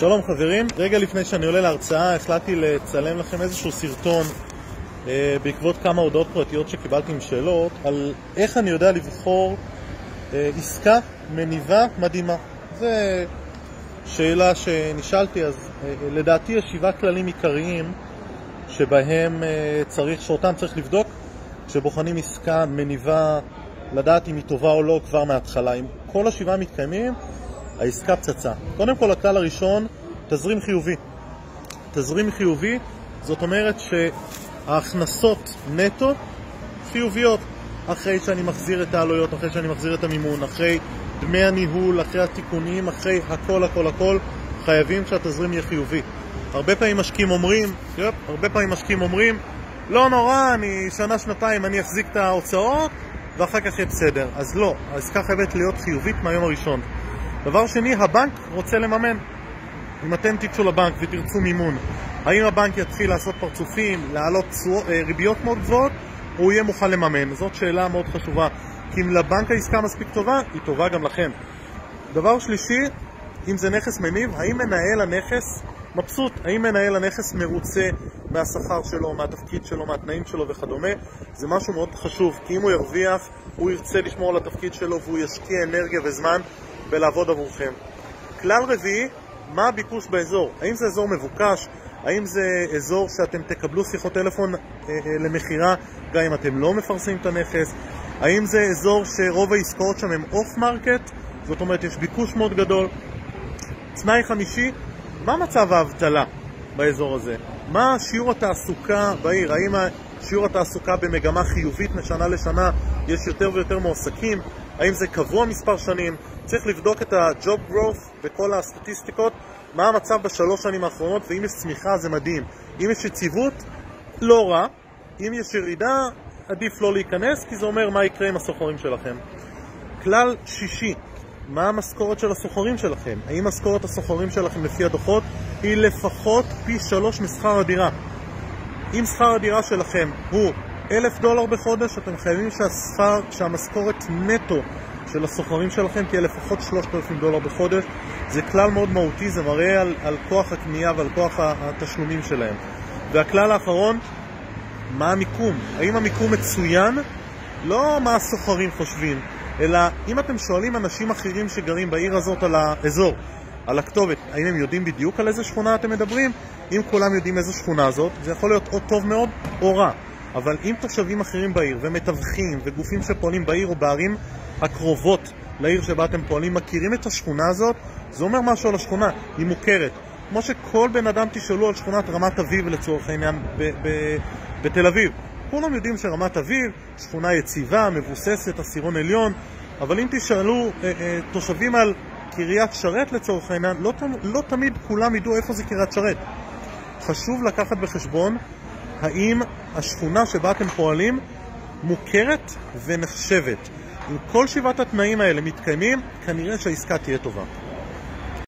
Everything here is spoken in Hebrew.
שלום חברים, רגע לפני שאני עולה להרצאה החלטתי לצלם לכם איזשהו סרטון אה, בעקבות כמה הודעות פרטיות שקיבלתי עם שאלות על איך אני יודע לבחור אה, עסקה מניבה מדהימה. זו שאלה שנשאלתי, אז אה, לדעתי יש שבעה כללים עיקריים שבהם אה, צריך, שאותם צריך לבדוק כשבוחנים עסקה מניבה, לדעת אם היא טובה או לא כבר מההתחלה. אם כל השבעה מתקיימים, העסקה פצצה. קודם כל, הכלל הראשון, תזרים חיובי. תזרים חיובי, זאת אומרת שההכנסות נטו חיוביות. אחרי שאני מחזיר את העלויות, אחרי שאני מחזיר את המימון, אחרי דמי הניהול, אחרי התיקונים, אחרי הכל הכל הכל, חייבים שהתזרים יהיה חיובי. הרבה פעמים משקיעים אומרים, יופ, הרבה פעמים משקיעים אומרים, לא נורא, אני שנה, שנתיים, אני אחזיק את ההוצאות ואחר כך יהיה בסדר. אז לא, העסקה חייבת להיות חיובית מהיום הראשון. דבר שני, הבנק רוצה לממן. אם אתם תיגשו לבנק ותרצו מימון, האם הבנק יתחיל לעשות פרצופים, להעלות אה, ריביות מאוד גבוהות, הוא יהיה מוכן לממן? זאת שאלה מאוד חשובה. כי אם לבנק העסקה מספיק טובה, היא טובה גם לכם. דבר שלישי, אם זה נכס מניב, האם מנהל הנכס מבסוט? האם מנהל הנכס מרוצה מהשכר שלו, מהתפקיד שלו, מהתנאים שלו וכדומה? זה משהו מאוד חשוב, כי אם הוא ירוויח, הוא ירצה לשמור על התפקיד שלו והוא ישקיע אנרגיה וזמן בלעבוד עבורכם. כלל רביעי, מה הביקוש באזור? האם זה אזור מבוקש? האם זה אזור שאתם תקבלו שיחות טלפון אה, אה, למכירה גם אם אתם לא מפרסמים את הנכס? האם זה אזור שרוב העסקאות שם הם off market? זאת אומרת יש ביקוש מאוד גדול. תנאי חמישי, מה מצב האבטלה באזור הזה? מה שיעור התעסוקה בעיר? האם שיעור התעסוקה במגמה חיובית משנה לשנה? יש יותר ויותר מועסקים? האם זה קבוע מספר שנים? צריך לבדוק את ה-job growth וכל הסטטיסטיקות, מה המצב בשלוש שנים האחרונות, ואם יש צמיחה זה מדהים. אם יש יציבות, לא רע. אם יש ירידה, עדיף לא להיכנס, כי זה אומר מה יקרה עם הסוחרים שלכם. כלל שישי, מה המשכורת של הסוחרים שלכם? האם משכורת הסוחרים שלכם לפי הדוחות היא לפחות פי שלוש משכר הדירה? אם שכר הדירה שלכם הוא אלף דולר בחודש, אתם חייבים שהשכר, שהמשכורת נטו של הסוחרים שלכם תהיה לפחות 3,000 דולר בחודש. זה כלל מאוד מהותי, זה מראה על, על כוח הקנייה ועל כוח התשלומים שלהם. והכלל האחרון, מה המיקום? האם המיקום מצוין? לא מה הסוחרים חושבים, אלא אם אתם שואלים אנשים אחרים שגרים בעיר הזאת על האזור, על הכתובת, האם הם יודעים בדיוק על איזה שכונה אתם מדברים? אם כולם יודעים איזה שכונה זאת, זה יכול להיות או טוב מאוד או רע. אבל אם תושבים אחרים בעיר ומתווכים וגופים שפועלים בעיר או בערים הקרובות לעיר שבה אתם פועלים מכירים את השכונה הזאת, זה אומר משהו על השכונה, היא מוכרת. כמו שכל בן אדם תשאלו על שכונת רמת אביב לצורך העניין בתל אביב. כולם יודעים שרמת אביב, שכונה יציבה, מבוססת, עשירון עליון, אבל אם תשאלו אה, אה, תושבים על קריית שרת לצורך העניין, לא, לא תמיד כולם ידעו איפה זה קריית שרת. חשוב לקחת בחשבון האם השכונה שבה אתם פועלים מוכרת ונחשבת. אם כל שבעת התנאים האלה מתקיימים, כנראה שהעסקה תהיה טובה.